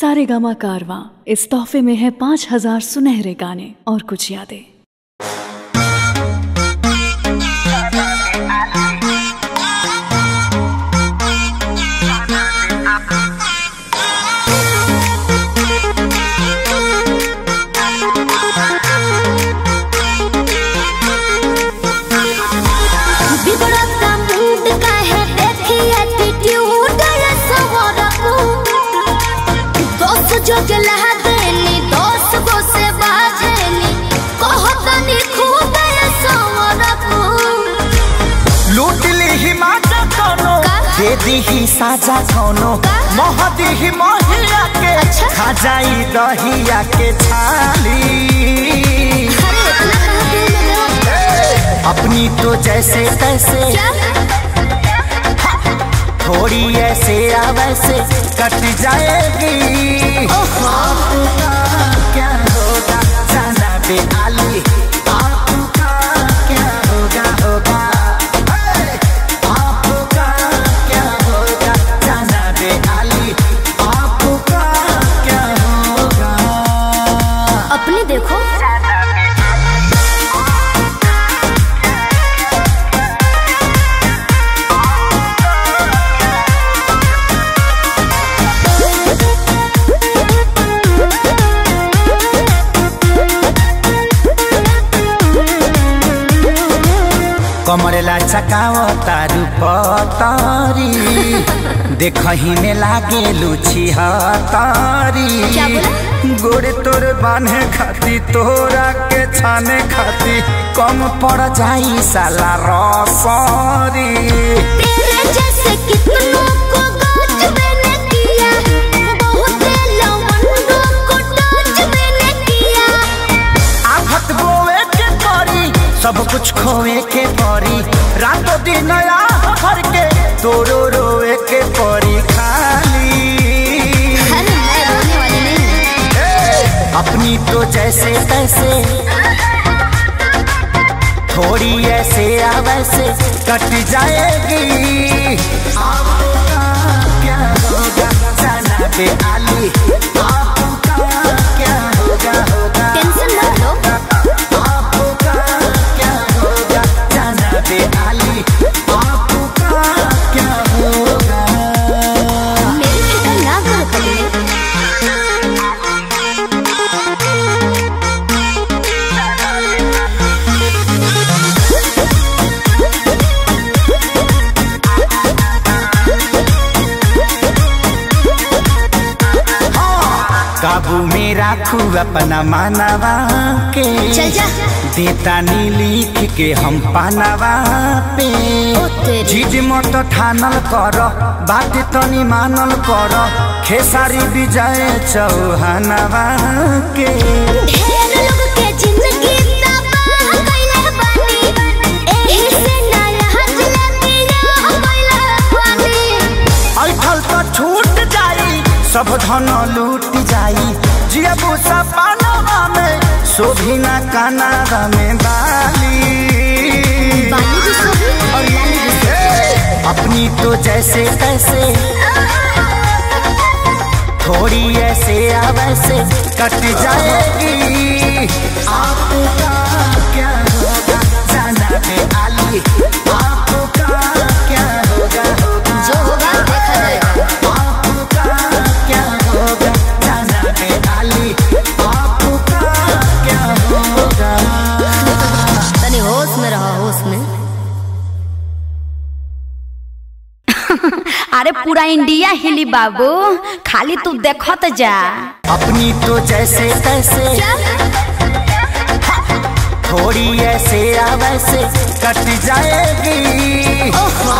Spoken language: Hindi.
सारे गामा कारवा इस तोहफे में है पाँच हज़ार सुनहरे गाने और कुछ यादें। दे दी ही साजा कौनो का? मोह दी ही मोहिया के अच्छा। खा जाई दहिया के लगा अपनी तो जैसे तैसे थोड़ी ऐसे या वैसे कट जाएगी कमरेला चकाव तारू पतारी देखही में लागे लुची हतारी क्या बोला? गोरे तोर बांधे खाती तोरा के छाने खाती कम पड़ जाई साला रसरी तेरे जैसे कितनों सब कुछ खोए के परी। रातों दिन आह भर के तोरो रोए के परी खाली। अपनी तो जैसे तैसे। थोड़ी ऐसे या वैसे कट जाएगी। आपका क्या होगा? आली। आपका काबू में राखू अपना मानवा के। चल जा। देता नी लिख के हम पानवा पे। तेरी। मत ठानल कर बात तनी मानल कर खेसारी विजय चौहानवा के। ढेर लोग के ना छूट जाई। जाई जियबू सपनवा में शोभिना कानावा में बाली। अपनी तो जैसे तैसे। थोड़ी ऐसे या वैसे कट जाएगी। आपका क्या अरे पूरा इंडिया हिली बाबू खाली तू देखत जा। अपनी तो जैसे तैसे थोड़ी ऐसे वैसे कट जाएगी। ओहो।